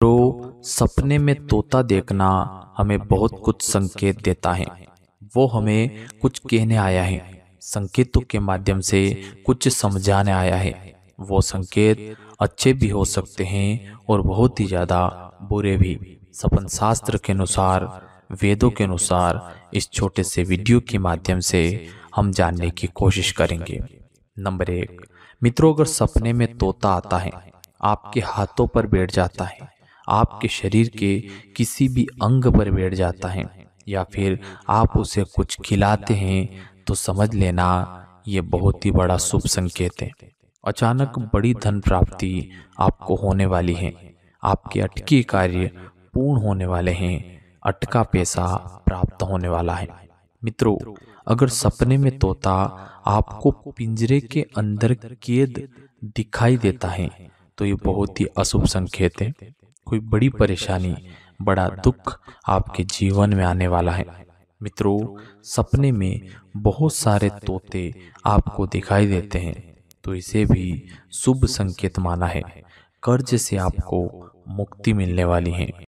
तो सपने में तोता देखना हमें बहुत कुछ संकेत देता है। वो हमें कुछ कहने आया है। संकेतों के माध्यम से कुछ समझाने आया है। वो संकेत अच्छे भी हो सकते हैं और बहुत ही ज़्यादा बुरे भी। सपन शास्त्र के अनुसार, वेदों के अनुसार इस छोटे से वीडियो के माध्यम से हम जानने की कोशिश करेंगे। नंबर एक, मित्रों, अगर सपने में तोता आता है, आपके हाथों पर बैठ जाता है। आपके शरीर के किसी भी अंग पर बैठ जाता है या फिर आप उसे कुछ खिलाते हैं तो समझ लेना ये बहुत ही बड़ा शुभ संकेत है। अचानक बड़ी धन प्राप्ति आपको होने वाली है। आपके अटके कार्य पूर्ण होने वाले हैं। अटका पैसा प्राप्त होने वाला है। मित्रों, अगर सपने में तोता आपको पिंजरे के अंदर कैद दिखाई देता है तो ये बहुत ही अशुभ संकेत है। कोई बड़ी परेशानी बड़ा दुख आपके जीवन में आने वाला है। मित्रों सपने में बहुत सारे तोते आपको दिखाई देते हैं। तो इसे भी शुभ संकेत माना है। कर्ज से आपको मुक्ति मिलने वाली है।